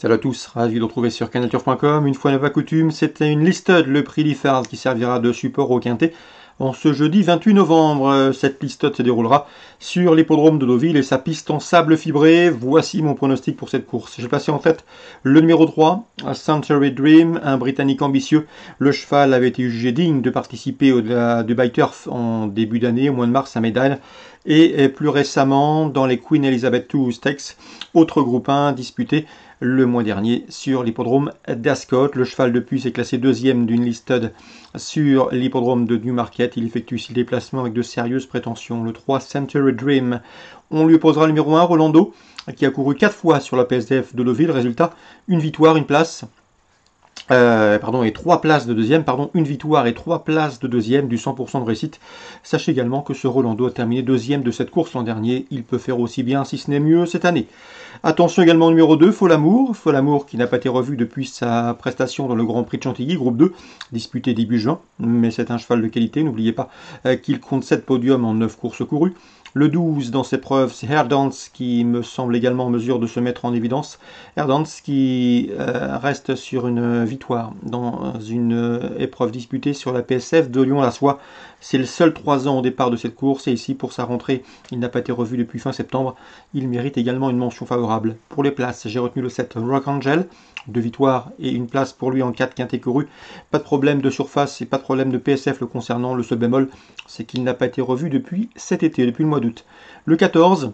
Salut à tous, ravi de vous retrouver sur canalture.com. Une fois n'est pas coutume, c'était une listed, le prix Liffard qui servira de support au quintet. En ce jeudi 28 novembre, cette listed se déroulera sur l'hippodrome de Deauville et sa piste en sable fibré. Voici mon pronostic pour cette course. J'ai passé en tête le numéro 3, Century Dream, un Britannique ambitieux. Le cheval avait été jugé digne de participer au Dubai Turf en début d'année, au mois de mars à Médaille. Et plus récemment, dans les Queen Elizabeth II Stakes, autre groupe 1 disputé le mois dernier sur l'hippodrome d'Ascot. Le cheval de puce est classé deuxième d'une listed sur l'hippodrome de Newmarket. Il effectue ici le déplacement avec de sérieuses prétentions. Le 3 Century Dream. On lui opposera le numéro 1 Rolando qui a couru 4 fois sur la PSDF de Deauville. Résultat, une victoire, une place. Euh, pardon, et 3 places de deuxième, pardon, une victoire et 3 places de deuxième, du 100% de réussite. Sachez également que ce Rolando a terminé deuxième de cette course l'an dernier. Il peut faire aussi bien, si ce n'est mieux, cette année. Attention également numéro 2, Folamour. Folamour qui n'a pas été revu depuis sa prestation dans le Grand Prix de Chantilly, groupe 2, disputé début juin. Mais c'est un cheval de qualité, n'oubliez pas euh, qu'il compte 7 podiums en 9 courses courues. Le 12 dans ses preuves, c'est Herdance qui me semble également en mesure de se mettre en évidence. Herdance qui euh, reste sur une victoire dans une euh, épreuve disputée sur la PSF de Lyon-la-Soie. C'est le seul 3 ans au départ de cette course et ici pour sa rentrée, il n'a pas été revu depuis fin septembre. Il mérite également une mention favorable. Pour les places, j'ai retenu le 7 Rock Angel, deux victoires et une place pour lui en 4 quintet couru. Pas de problème de surface et pas de problème de PSF le concernant. Le seul bémol, c'est qu'il n'a pas été revu depuis cet été, depuis le mois d'août. Le 14,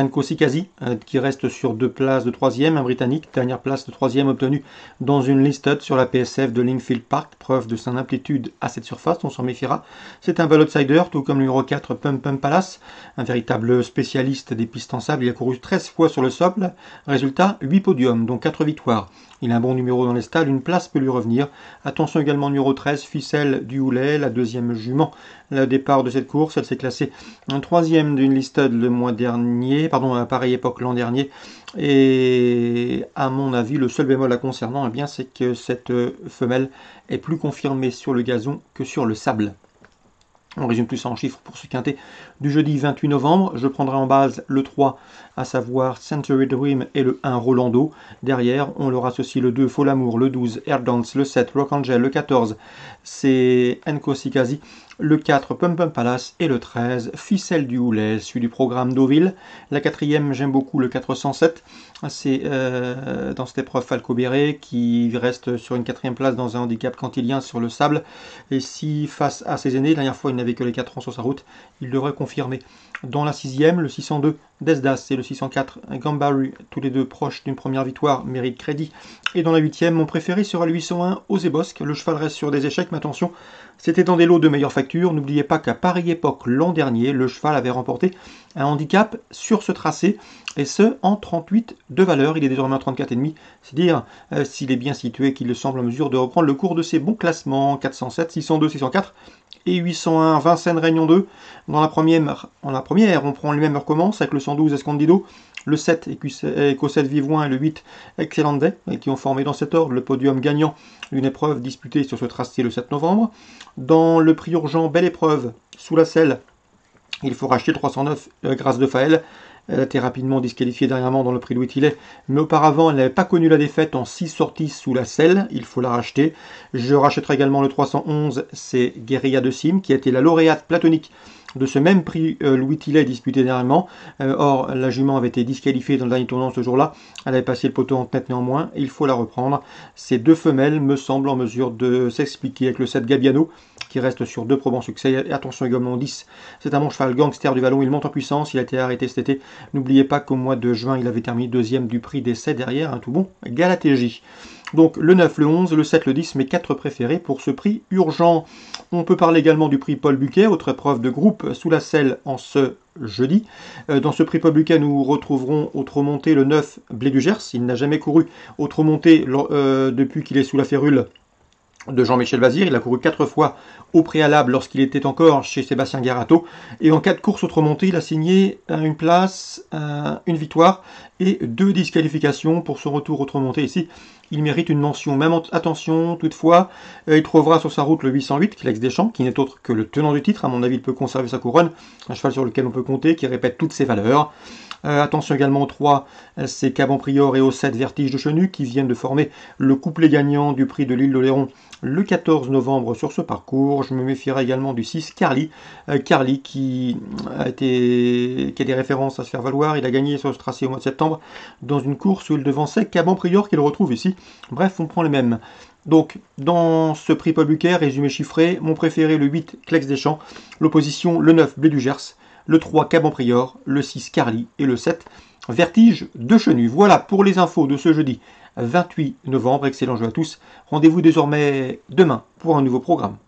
Enko Sikasi, euh, qui reste sur deux places de troisième, un Britannique, dernière place de troisième obtenue dans une listed sur la PSF de Lingfield Park, preuve de son amplitude à cette surface, on s'en méfiera. C'est un bel outsider, tout comme le numéro 4 Pump Pump Palace, un véritable spécialiste des pistes en sable, il a couru 13 fois sur le sable, résultat 8 podiums, dont 4 victoires. Il a un bon numéro dans les stalles, une place peut lui revenir. Attention également numéro 13, Ficelle du Houlet, la deuxième jument. Le départ de cette course, elle s'est classée en troisième d'une listed le mois dernier, pardon, à pareille époque l'an dernier. Et à mon avis, le seul bémol la concernant, eh bien, c'est que cette femelle est plus confirmée sur le gazon que sur le sable. On résume tout ça en chiffres pour ce quintet du jeudi 28 novembre. Je prendrai en base le 3, à savoir Century Dream et le 1 Rolando. Derrière, on leur associe le 2 Folamour, le 12 Air Dance, le 7 Rock Angel, le 14 c'est Enko Sikazi, le 4 Pum Pum Palace et le 13 Ficelle du Houlet, celui du programme Deauville. La quatrième, j'aime beaucoup le 407, c'est euh, dans cette épreuve Falco Béret qui reste sur une quatrième place dans un handicap cantilien sur le sable. Et si face à ses aînés, la dernière fois il n'avait que les 4 ans sur sa route, il devrait confirmer. Dans la sixième, le 602 Desdas et le 604 Gambari, tous les deux proches d'une première victoire, mérite crédit. Et dans la huitième, mon préféré sera le 801 Osebosque. Le cheval reste sur des échecs, mais attention, c'était dans des lots de meilleure facture. N'oubliez pas qu'à pareille époque, l'an dernier, le cheval avait remporté un handicap sur ce tracé, et ce, en 38 de valeur. Il est désormais en 34,5. C'est dire euh, s'il est bien situé qu'il semble en mesure de reprendre le cours de ses bons classements 407, 602, 604 et 801 Vincennes Réunion 2. Dans la première, en la première on prend le même recommence avec le 112 Escondido, le 7 Écossais Vivoin et le 8 Excellent Day, qui ont formé dans cet ordre le podium gagnant d'une épreuve disputée sur ce tracé le 7 novembre. Dans le prix urgent, belle épreuve, sous la selle, il faut racheter 309 euh, Grâce de Faël. Elle a été rapidement disqualifiée dernièrement dans le prix Louis Tillet, mais auparavant elle n'avait pas connu la défaite en 6 sorties sous la selle, il faut la racheter. Je rachèterai également le 311, c'est Guérilla de Sim, qui a été la lauréate platonique de ce même prix euh, Louis Tillet disputé dernièrement. Euh, or, la jument avait été disqualifiée dans le dernier tournant ce jour-là. Elle avait passé le poteau en tête néanmoins. Il faut la reprendre. Ces deux femelles me semblent en mesure de s'expliquer avec le 7 Gabiano qui reste sur deux probants succès. Attention également 10. C'est un bon cheval gangster du vallon. Il monte en puissance. Il a été arrêté cet été. N'oubliez pas qu'au mois de juin, il avait terminé deuxième du prix d'essai derrière un tout bon Galatégie. Donc le 9, le 11, le 7, le 10, mes 4 préférés pour ce prix urgent. On peut parler également du prix Paul Buquet, autre épreuve de groupe sous la selle en ce jeudi. Euh, dans ce prix Paul Buquet, nous retrouverons autre montée le 9, Blé du Gers. Il n'a jamais couru autre montée euh, depuis qu'il est sous la férule de Jean-Michel Bazir. Il a couru quatre fois au préalable lorsqu'il était encore chez Sébastien Garato. Et en quatre courses autre montée, il a signé une place, une victoire et deux disqualifications pour son retour autre montée ici. Il mérite une mention. Même attention, toutefois, euh, il trouvera sur sa route le 808, qui des Deschamps, qui n'est autre que le tenant du titre. À mon avis, il peut conserver sa couronne. Un cheval sur lequel on peut compter, qui répète toutes ses valeurs. Euh, attention également aux 3, c'est Caban Prior et aux 7 Vertige de Chenu qui viennent de former le couplet gagnant du prix de l'île d'Oléron le 14 novembre sur ce parcours. Je me méfierai également du 6 Carly. Euh, Carly qui a, des références à se faire valoir. Il a gagné sur ce tracé au mois de septembre dans une course où il devançait Caban Prior qu'il retrouve ici. Bref, on prend les mêmes. Donc, dans ce prix Paul Buquet, résumé chiffré, mon préféré le 8 Clex des Champs, l'opposition le 9 Blé du Gers, le 3 Caban Prior, le 6 Carly et le 7 Vertige de Chenu. Voilà pour les infos de ce jeudi 28 novembre. Excellent jeu à tous. Rendez-vous désormais demain pour un nouveau programme.